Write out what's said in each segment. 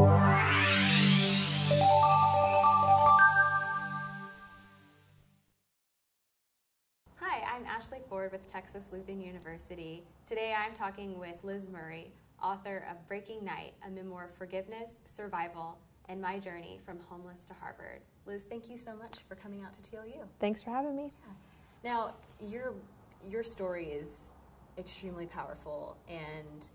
Hi, I'm Ashley Ford with Texas Lutheran University. Today I'm talking with Liz Murray, author of Breaking Night, a memoir of forgiveness, survival, and my journey from homeless to Harvard. Liz, thank you so much for coming out to TLU. Thanks for having me. Now, your your story is extremely powerful and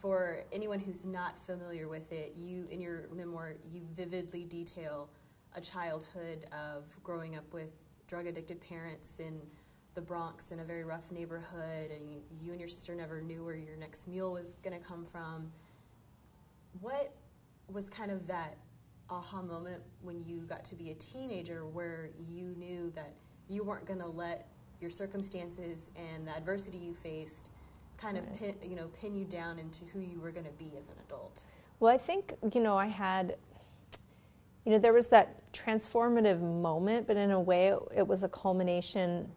for anyone who's not familiar with it, you in your memoir you vividly detail a childhood of growing up with drug addicted parents in the Bronx in a very rough neighborhood, and you, you and your sister never knew where your next meal was going to come from. What was kind of that aha moment when you got to be a teenager where you knew that you weren't going to let your circumstances and the adversity you faced kind of pin, you know pin you down into who you were going to be as an adult? Well, I think you know I had you know there was that transformative moment, but in a way it, it was a culmination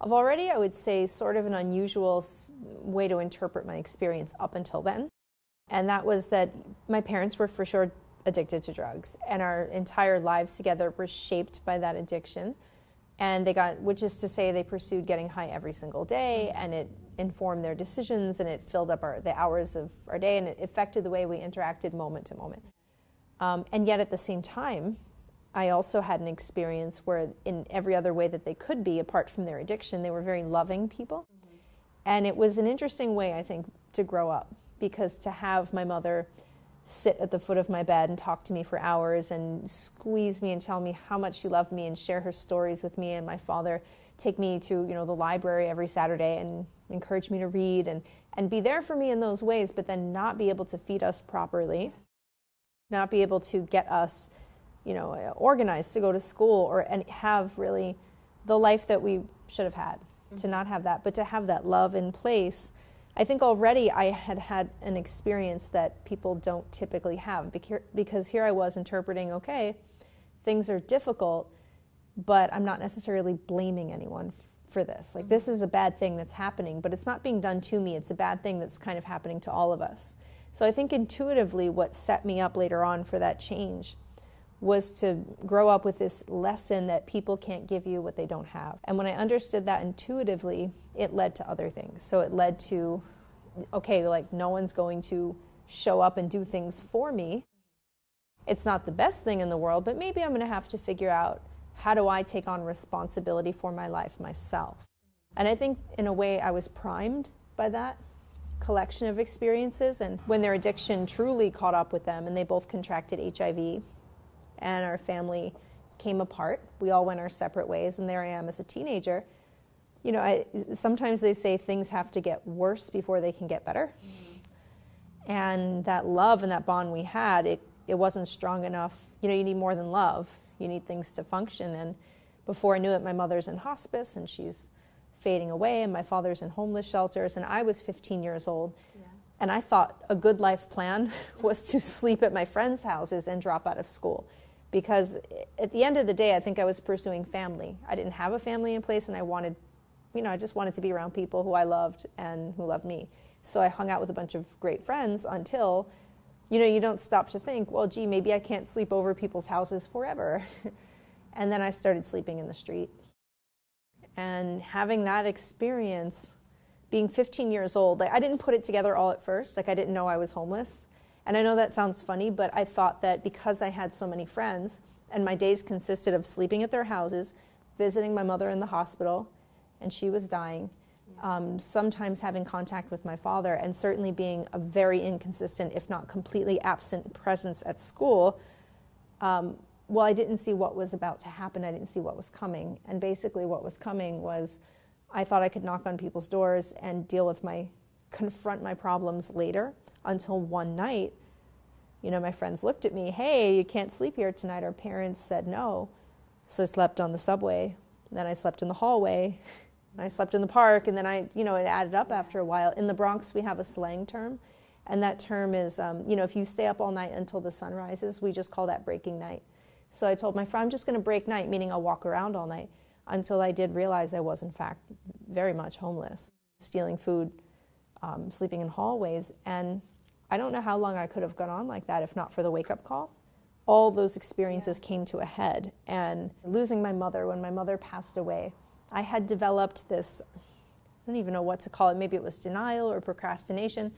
of already I would say sort of an unusual way to interpret my experience up until then. And that was that my parents were for sure addicted to drugs and our entire lives together were shaped by that addiction and they got which is to say they pursued getting high every single day mm-hmm. and it informed their decisions and it filled up our, the hours of our day and it affected the way we interacted moment to moment um, and yet at the same time i also had an experience where in every other way that they could be apart from their addiction they were very loving people mm-hmm. and it was an interesting way i think to grow up because to have my mother sit at the foot of my bed and talk to me for hours and squeeze me and tell me how much she loved me and share her stories with me and my father take me to you know the library every saturday and encourage me to read and and be there for me in those ways but then not be able to feed us properly not be able to get us you know organized to go to school or and have really the life that we should have had mm-hmm. to not have that but to have that love in place I think already I had had an experience that people don't typically have because here I was interpreting, okay, things are difficult, but I'm not necessarily blaming anyone for this. Like, this is a bad thing that's happening, but it's not being done to me. It's a bad thing that's kind of happening to all of us. So I think intuitively, what set me up later on for that change was to grow up with this lesson that people can't give you what they don't have. And when I understood that intuitively, it led to other things. So it led to, okay, like no one's going to show up and do things for me. It's not the best thing in the world, but maybe I'm going to have to figure out how do I take on responsibility for my life myself. And I think in a way I was primed by that collection of experiences. And when their addiction truly caught up with them and they both contracted HIV, and our family came apart. We all went our separate ways, and there I am as a teenager. You know, I, sometimes they say things have to get worse before they can get better. Mm-hmm. And that love and that bond we had, it, it wasn't strong enough. You know, you need more than love, you need things to function. And before I knew it, my mother's in hospice and she's fading away, and my father's in homeless shelters, and I was 15 years old. Yeah. And I thought a good life plan was to sleep at my friends' houses and drop out of school because at the end of the day, I think I was pursuing family. I didn't have a family in place, and I wanted, you know, I just wanted to be around people who I loved and who loved me. So I hung out with a bunch of great friends until, you know, you don't stop to think, well, gee, maybe I can't sleep over people's houses forever. and then I started sleeping in the street. And having that experience, being 15 years old, like I didn't put it together all at first. Like I didn't know I was homeless. And I know that sounds funny, but I thought that because I had so many friends and my days consisted of sleeping at their houses, visiting my mother in the hospital, and she was dying, um, sometimes having contact with my father, and certainly being a very inconsistent, if not completely absent presence at school. Um, well, I didn't see what was about to happen. I didn't see what was coming. And basically, what was coming was I thought I could knock on people's doors and deal with my, confront my problems later until one night, you know, my friends looked at me, hey, you can't sleep here tonight. Our parents said no. So I slept on the subway. Then I slept in the hallway. I slept in the park. And then I, you know, it added up after a while. In the Bronx, we have a slang term. And that term is, um, you know, if you stay up all night until the sun rises, we just call that breaking night. So I told my friend, I'm just going to break night, meaning I'll walk around all night, until I did realize I was, in fact, very much homeless, stealing food, um, sleeping in hallways. And I don't know how long I could have gone on like that if not for the wake up call. All those experiences yeah. came to a head. And losing my mother, when my mother passed away, I had developed this I don't even know what to call it. Maybe it was denial or procrastination.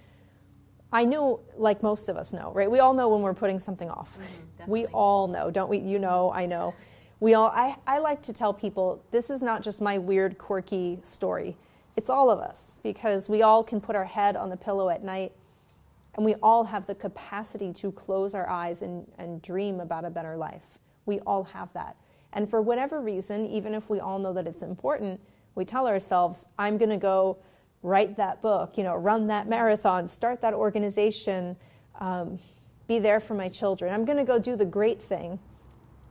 I knew, like most of us know, right? We all know when we're putting something off. Mm-hmm, we all know, don't we? You know, I know. We all. I, I like to tell people this is not just my weird, quirky story. It's all of us because we all can put our head on the pillow at night and we all have the capacity to close our eyes and, and dream about a better life. We all have that. And for whatever reason, even if we all know that it's important, we tell ourselves, I'm going to go write that book, you know, run that marathon, start that organization, um, be there for my children. I'm going to go do the great thing,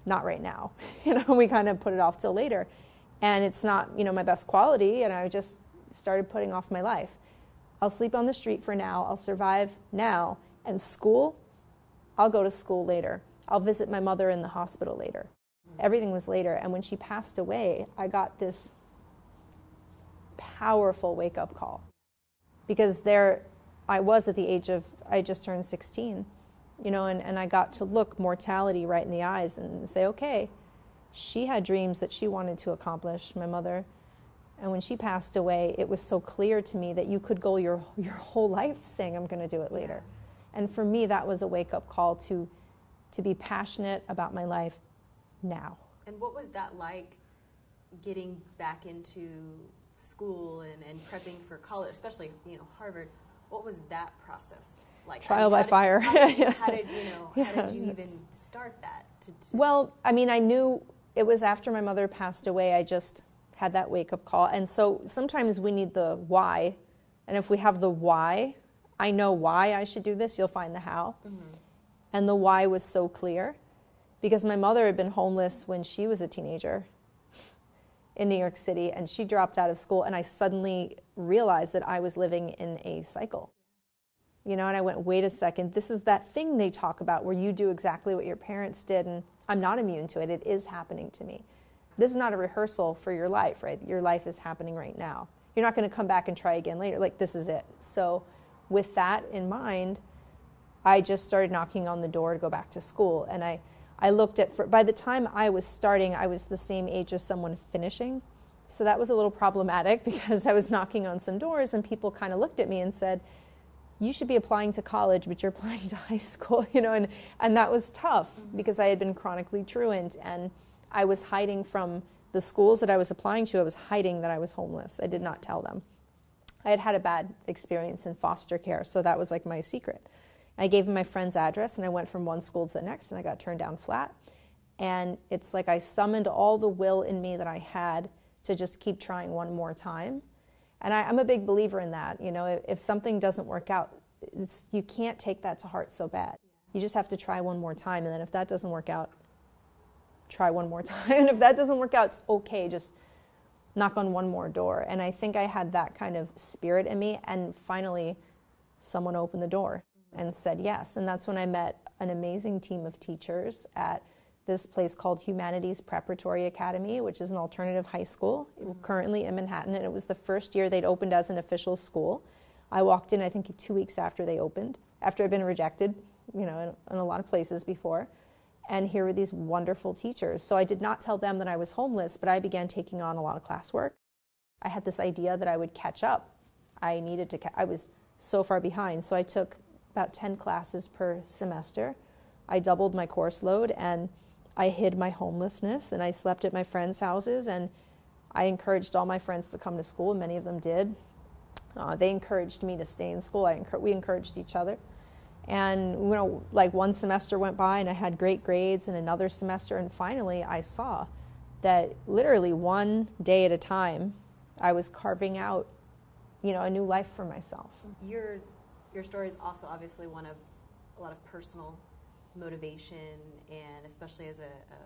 not right now. You know, we kind of put it off till later. And it's not, you know, my best quality. And I just started putting off my life. I'll sleep on the street for now. I'll survive now. And school, I'll go to school later. I'll visit my mother in the hospital later. Everything was later. And when she passed away, I got this powerful wake up call because there I was at the age of, I just turned 16, you know, and, and I got to look mortality right in the eyes and say, okay, she had dreams that she wanted to accomplish, my mother. And when she passed away, it was so clear to me that you could go your, your whole life saying, I'm going to do it later. And for me, that was a wake up call to, to be passionate about my life now. And what was that like getting back into school and, and prepping for college, especially, you know, Harvard? What was that process like? Trial by did, fire. How did, how did, you know, yeah, how did you even start that? To, to well, I mean, I knew it was after my mother passed away. I just had that wake up call. And so sometimes we need the why. And if we have the why, I know why I should do this, you'll find the how. Mm-hmm. And the why was so clear because my mother had been homeless when she was a teenager in New York City and she dropped out of school and I suddenly realized that I was living in a cycle. You know, and I went, wait a second, this is that thing they talk about where you do exactly what your parents did and I'm not immune to it. It is happening to me this is not a rehearsal for your life, right? Your life is happening right now. You're not going to come back and try again later. Like, this is it. So, with that in mind, I just started knocking on the door to go back to school. And I, I looked at, for, by the time I was starting, I was the same age as someone finishing. So that was a little problematic because I was knocking on some doors and people kind of looked at me and said, you should be applying to college, but you're applying to high school, you know, and, and that was tough mm-hmm. because I had been chronically truant and I was hiding from the schools that I was applying to, I was hiding that I was homeless. I did not tell them. I had had a bad experience in foster care, so that was like my secret. I gave them my friend's address and I went from one school to the next and I got turned down flat. And it's like I summoned all the will in me that I had to just keep trying one more time. And I, am a big believer in that. You know, if, if something doesn't work out, you can't take that to heart so bad. You just have to try one more time. And then if that doesn't work out, try one more time. And if that doesn't work out, it's okay. Just knock on one more door. And I think I had that kind of spirit in me. And finally, someone opened the door and said yes. And that's when I met an amazing team of teachers at this place called Humanities Preparatory Academy, which is an alternative high school mm-hmm. currently in Manhattan. And it was the first year they'd opened as an official school. I walked in, I think, two weeks after they opened, after I'd been rejected, you know, in, in a lot of places before and here were these wonderful teachers. So I did not tell them that I was homeless, but I began taking on a lot of classwork. I had this idea that I would catch up. I needed to, ca- I was so far behind. So I took about 10 classes per semester. I doubled my course load and I hid my homelessness and I slept at my friends' houses and I encouraged all my friends to come to school, and many of them did. Uh, they encouraged me to stay in school. I we encouraged each other. And you know, like one semester went by and I had great grades, and another semester, and finally I saw that literally one day at a time, I was carving out, you know, a new life for myself. Your your story is also obviously one of a lot of personal motivation, and especially as a, a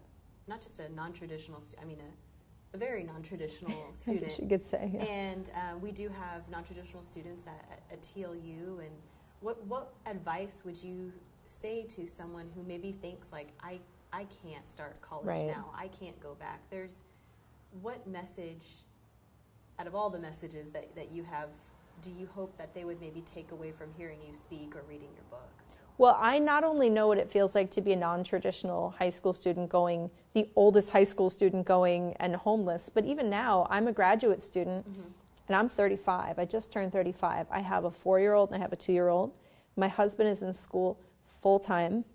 not just a non-traditional, I mean a, a very non-traditional student. you could say. Yeah. And uh, we do have non-traditional students at, at, at TLU, and what what advice would you say to someone who maybe thinks like I I can't start college right. now. I can't go back. There's what message out of all the messages that, that you have do you hope that they would maybe take away from hearing you speak or reading your book? Well, I not only know what it feels like to be a non traditional high school student going, the oldest high school student going and homeless, but even now, I'm a graduate student mm-hmm. and I'm 35. I just turned 35. I have a four year old and I have a two year old. My husband is in school full time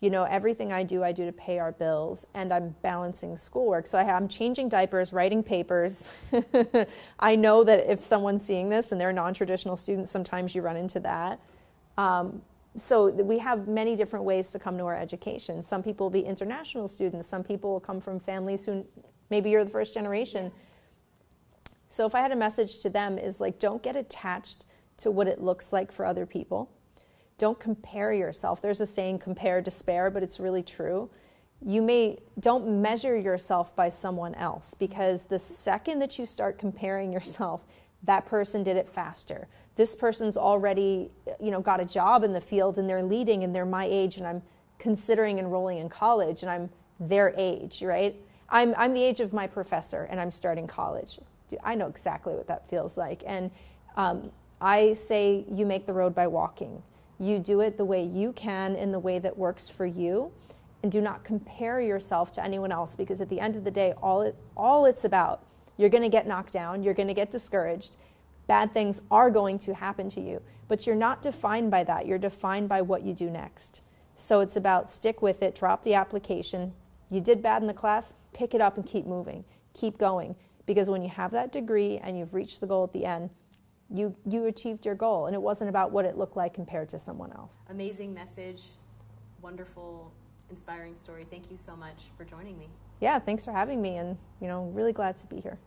you know everything i do i do to pay our bills and i'm balancing schoolwork. So I, am changing diapers writing papers. I know that if someone's seeing this and they're non-traditional students sometimes you run into that. Um, so we have many different ways to come to our education. Some people will be international students. Some people will come from families who maybe you're the first generation. So if i had a message to them is like don't get attached to what it looks like for other people don't compare yourself. There's a saying, compare despair, but it's really true. You may don't measure yourself by someone else because the second that you start comparing yourself, that person did it faster. This person's already, you know, got a job in the field and they're leading and they're my age and I'm considering enrolling in college and I'm their age, right? I'm, I'm the age of my professor and I'm starting college. I know exactly what that feels like. And um, I say you make the road by walking. You do it the way you can in the way that works for you. And do not compare yourself to anyone else because at the end of the day, all, it, all it's about, you're going to get knocked down, you're going to get discouraged. Bad things are going to happen to you, but you're not defined by that. You're defined by what you do next. So it's about stick with it, drop the application. You did bad in the class, pick it up and keep moving, keep going. Because when you have that degree and you've reached the goal at the end, you you achieved your goal and it wasn't about what it looked like compared to someone else. Amazing message wonderful inspiring story. Thank you so much for joining me. Yeah thanks for having me and you know really glad to be here